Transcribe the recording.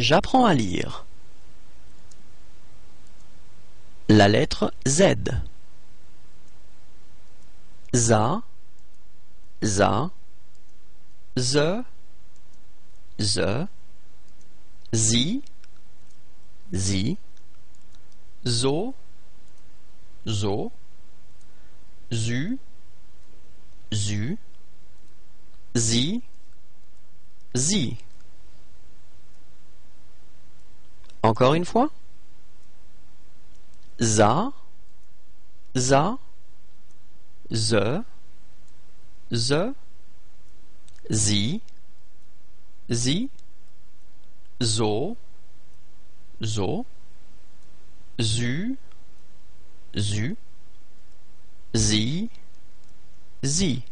J'apprends à lire. La lettre Z. Za, za, ze, ze, zi, zi, zo, zo, zu, zu, zi, zi. Encore une fois. Za, za, ze, ze, zi, zi, zo, zo, zu, zu, zi, zi.